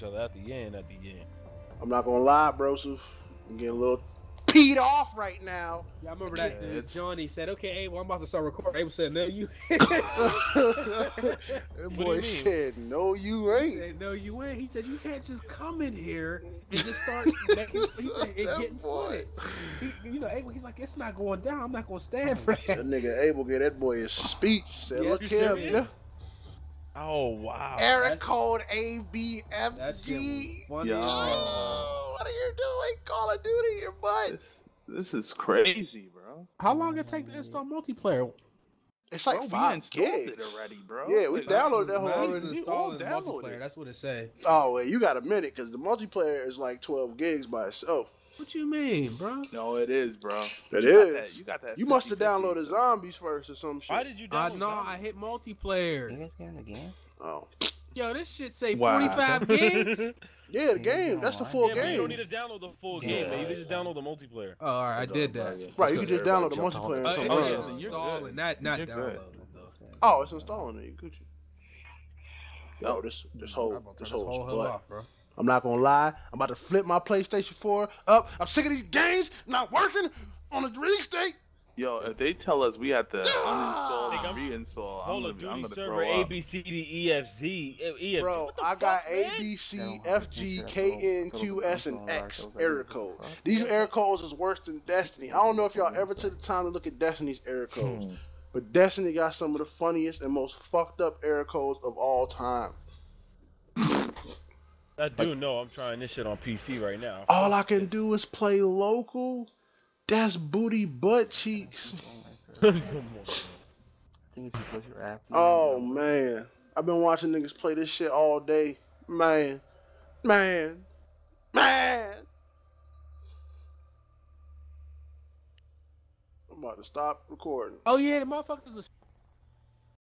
each other at the end. At the end. I'm not gonna lie, Broseph. I'm getting a little peed off right now. Yeah, I remember that. Yeah, uh, it's- Johnny said, "Okay, hey, well, I'm about to start recording." Abel said, "No, you." that boy you said, "No, you He ain't." said, "No, you ain't." He said, "You can't just come in here and just start making." He said, "It getting boy. footage." He, you know, Abel, he's like, "It's not going down. I'm not going to stand for That that." nigga Abel gave that boy his speech. Said, Yeah, "Look you here, serious? Yeah. Oh wow. Eric that's- code That shit was ABFG. funny. Yo. as hell. What are you doing? Call of Duty, your butt. This is crazy, bro. How long it take to install multiplayer? It's like bro, we five installed gigs. it already, bro. Yeah, we Like, downloaded that whole Man, already. he's installing all downloaded multiplayer. it. That's what it say. Oh, well, you got a minute because the multiplayer is like 12 gigs by itself. What you mean, bro? No, it is, bro. It you Got that, you got that. You must have downloaded bro. zombies first or some shit. Why did you I download? know that? I hit multiplayer. You guys getting the game? Oh. Yo, this shit say Wow. 45 gigs. Yeah, the game. That's the full Yeah, but you don't need to download the full Yeah. game, man. You can just download the multiplayer. Oh, all right, I did that. Right, you can just download the multiplayer. it. Uh, it's Oh, else. yeah, just you're installing, good. not not downloading. Oh, it's installing it. You Gucci. Oh, this this whole this turn this whole whole hell butt. off, bro. I'm not gonna lie. I'm about to flip my PlayStation 4 up. I'm sick of these games not working on the release date. Yo, if they tell us we have to uninstall and I'm- reinstall, I'm gonna, of be, I'm gonna server throw A up. B C D E F Z. E- Bro, I got fuck, man? A, B, C, Yeah, F, G, make sure K, that N, little- Q, little S, and X error everywhere, codes. These error codes is worse than Destiny. I don't know if y'all ever took the time to look at Destiny's error codes, Hmm. but Destiny got some of the funniest and most fucked up error codes of all time. I do know. I'm trying this shit on PC right now. All I can do is play local. That's booty butt cheeks. Come on. I think if you push your app. Oh man, I've been watching niggas play this shit all day. Man, man, man. I'm about to stop recording. Oh yeah, the motherfuckers are